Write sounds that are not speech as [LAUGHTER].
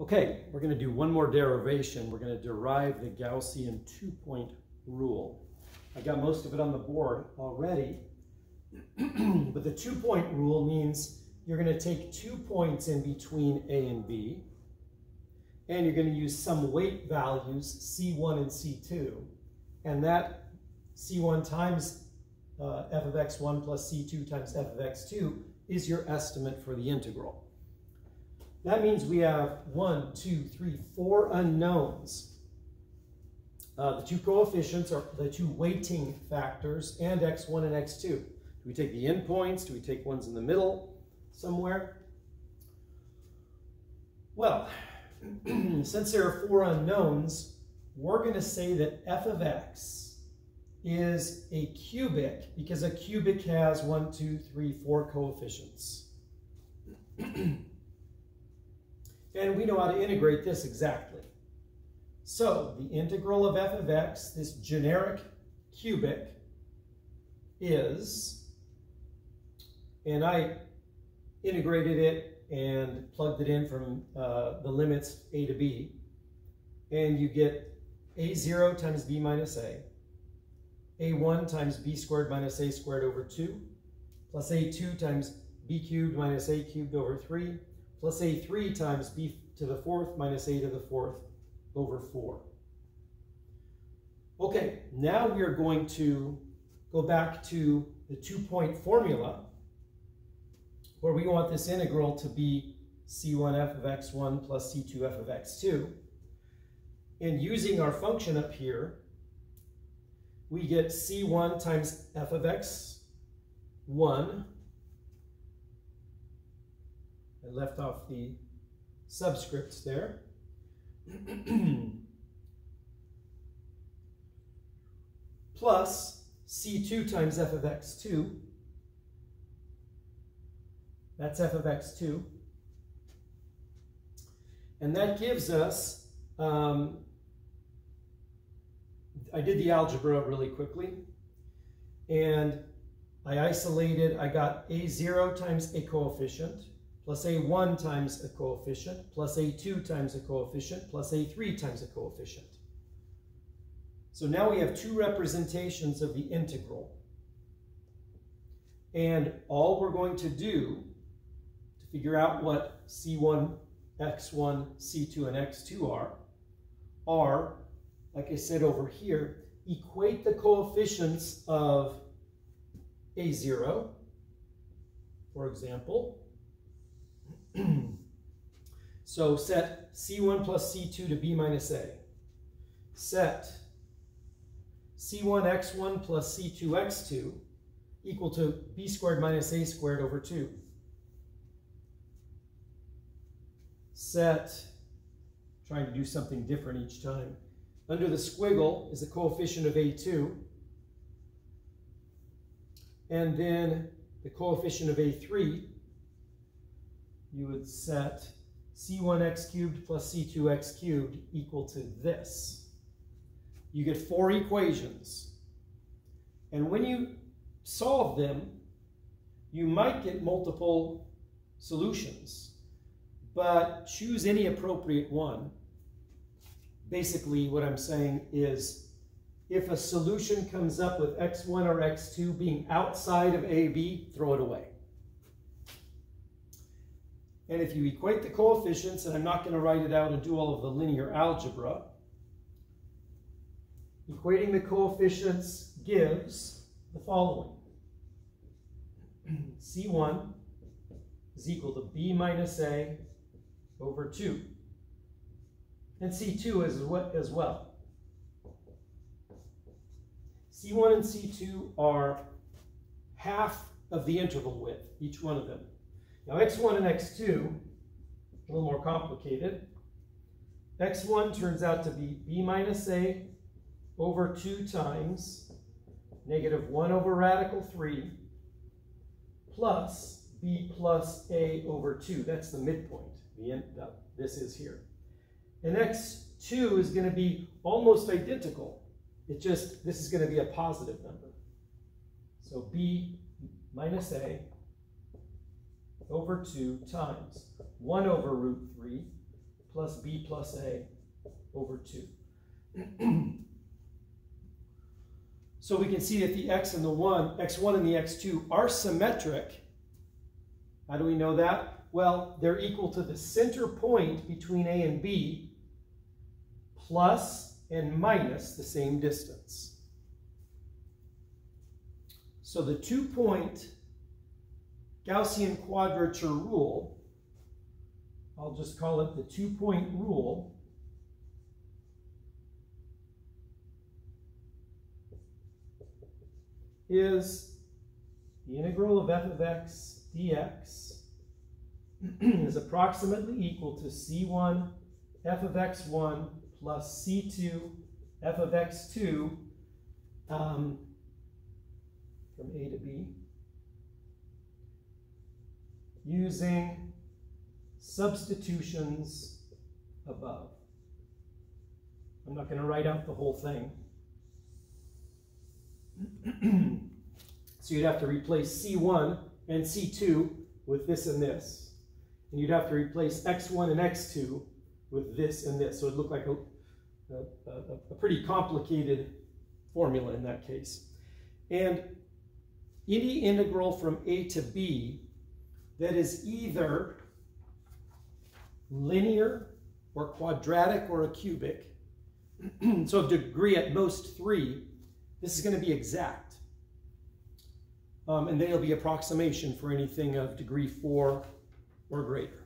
Okay, we're going to do one more derivation. We're going to derive the Gaussian two-point rule. I got most of it on the board already, [CLEARS THROAT] but the two-point rule means you're going to take two points in between A and B, and you're going to use some weight values, C1 and C2, and that C1 times uh, f of x1 plus C2 times f of x2 is your estimate for the integral. That means we have one, two, three, four unknowns. Uh, the two coefficients are the two weighting factors and x1 and x2. Do we take the endpoints? Do we take ones in the middle somewhere? Well, [CLEARS THROAT] since there are four unknowns, we're going to say that f of x is a cubic because a cubic has one, two, three, four coefficients. [CLEARS THROAT] And we know how to integrate this exactly. So the integral of f of x, this generic cubic, is, and I integrated it and plugged it in from uh, the limits a to b, and you get a0 times b minus a, a1 times b squared minus a squared over 2, plus a2 times b cubed minus a cubed over 3, plus a3 times b to the fourth minus a to the fourth over 4. Okay, now we are going to go back to the two-point formula where we want this integral to be c1f of x1 plus c2f of x2. And using our function up here, we get c1 times f of x1 I left off the subscripts there. [CLEARS THROAT] Plus C2 times f of x2. That's f of x2. And that gives us, um, I did the algebra really quickly. And I isolated, I got a0 times a coefficient plus a1 times a coefficient, plus a2 times a coefficient, plus a3 times a coefficient. So now we have two representations of the integral. And all we're going to do to figure out what C1, X1, C2, and X2 are, are, like I said over here, equate the coefficients of A0, for example, so set C1 plus C2 to B minus A. Set C1x1 plus C2x2 equal to B squared minus A squared over 2. Set, trying to do something different each time. Under the squiggle is the coefficient of A2. And then the coefficient of A3 you would set c1x cubed plus c2x cubed equal to this. You get four equations. And when you solve them, you might get multiple solutions, but choose any appropriate one. Basically, what I'm saying is if a solution comes up with x1 or x2 being outside of AB, throw it away. And if you equate the coefficients, and I'm not going to write it out and do all of the linear algebra, equating the coefficients gives the following. [CLEARS THROAT] C1 is equal to B minus A over 2. And C2 is what as well. C1 and C2 are half of the interval width, each one of them. Now x1 and x2, a little more complicated. x1 turns out to be b minus a over 2 times negative 1 over radical 3 plus b plus a over 2. That's the midpoint. The end, this is here. And x2 is going to be almost identical. It just, this is going to be a positive number. So b minus a over 2 times 1 over root 3 plus b plus a over 2. [CLEARS THROAT] so we can see that the x and the 1, x1 and the x2 are symmetric. How do we know that? Well, they're equal to the center point between a and b plus and minus the same distance. So the two-point Gaussian quadrature rule, I'll just call it the two-point rule, is the integral of f of x dx [CLEARS THROAT] is approximately equal to c1 f of x1 plus c2 f of x2 um, from a to b using substitutions above. I'm not going to write out the whole thing. [CLEARS THROAT] so you'd have to replace C1 and C2 with this and this. And you'd have to replace X1 and X2 with this and this. So it'd look like a, a, a, a pretty complicated formula in that case. And any integral from A to B that is either linear or quadratic or a cubic, [CLEARS THROAT] so degree at most three, this is going to be exact. Um, and then it'll be approximation for anything of degree four or greater.